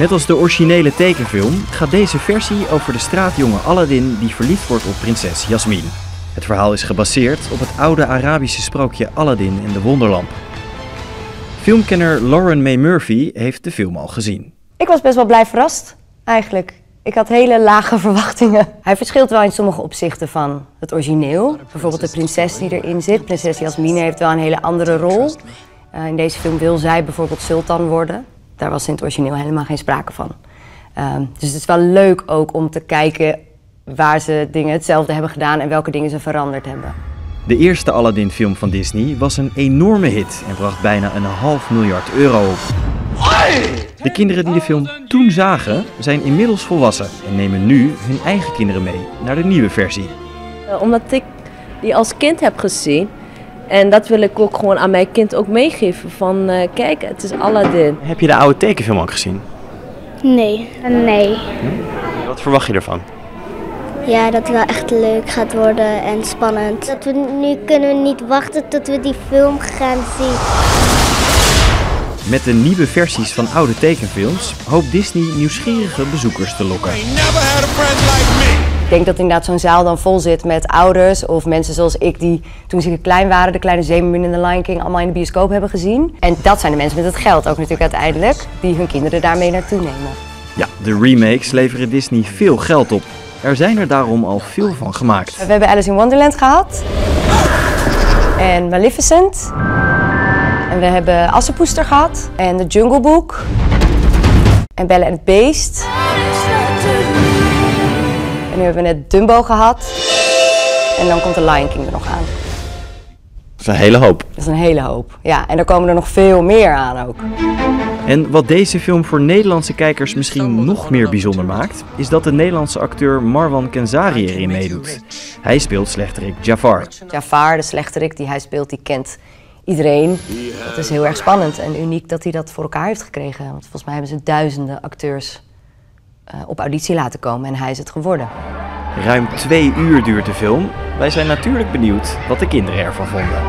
Net als de originele tekenfilm gaat deze versie over de straatjongen Aladdin die verliefd wordt op prinses Jasmin. Het verhaal is gebaseerd op het oude Arabische sprookje Aladdin en de Wonderlamp. Filmkenner Lauren May Murphy heeft de film al gezien. Ik was best wel blij verrast, eigenlijk. Ik had hele lage verwachtingen. Hij verschilt wel in sommige opzichten van het origineel. Bijvoorbeeld de prinses die erin zit. Prinses Jasmine heeft wel een hele andere rol. Uh, in deze film wil zij bijvoorbeeld sultan worden. Daar was in het origineel helemaal geen sprake van. Uh, dus het is wel leuk ook om te kijken waar ze dingen hetzelfde hebben gedaan en welke dingen ze veranderd hebben. De eerste Aladdin-film van Disney was een enorme hit en bracht bijna een half miljard euro op. De kinderen die de film toen zagen, zijn inmiddels volwassen en nemen nu hun eigen kinderen mee naar de nieuwe versie. Uh, omdat ik die als kind heb gezien en dat wil ik ook gewoon aan mijn kind ook meegeven van uh, kijk, het is Aladdin. Heb je de oude tekenfilm ook gezien? Nee. Nee. Hm? Wat verwacht je ervan? Ja, dat het wel echt leuk gaat worden en spannend. Dat we nu kunnen we niet wachten tot we die film gaan zien. Met de nieuwe versies van oude tekenfilms hoopt Disney nieuwsgierige bezoekers te lokken. Ik denk dat inderdaad zo'n zaal dan vol zit met ouders of mensen zoals ik die toen ze klein waren, de kleine zeemermin en de Lion King allemaal in de bioscoop hebben gezien. En dat zijn de mensen met het geld ook natuurlijk uiteindelijk, die hun kinderen daarmee naartoe nemen. Ja, de remakes leveren Disney veel geld op. Er zijn er daarom al veel van gemaakt. We hebben Alice in Wonderland gehad. En Maleficent. En we hebben Assepoester gehad. En The Jungle Book. En Belle en het Beest. En nu hebben we net Dumbo gehad. En dan komt The Lion King er nog aan. Dat is een hele hoop. Dat is een hele hoop. Ja, en er komen er nog veel meer aan ook. En wat deze film voor Nederlandse kijkers misschien nog meer bijzonder maakt, is dat de Nederlandse acteur Marwan Kenzari erin meedoet. Hij speelt slechterik Jafar. Jafar, de slechterik die hij speelt, die kent iedereen. Het is heel erg spannend en uniek dat hij dat voor elkaar heeft gekregen. Want volgens mij hebben ze duizenden acteurs uh, op auditie laten komen en hij is het geworden. Ruim twee uur duurt de film. Wij zijn natuurlijk benieuwd wat de kinderen ervan vonden.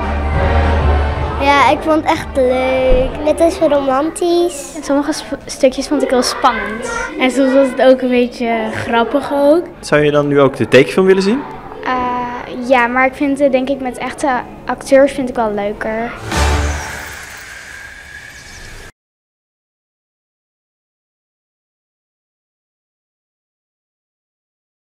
Ja, ik vond het echt leuk. Net als romantisch. Sommige stukjes vond ik wel spannend. En soms was het ook een beetje grappig ook. Zou je dan nu ook de tekenfilm willen zien? Uh, ja, maar ik vind het denk ik met echte acteurs vind ik wel leuker.